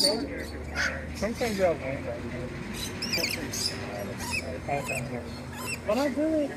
Sometimes you have one time. But I do it.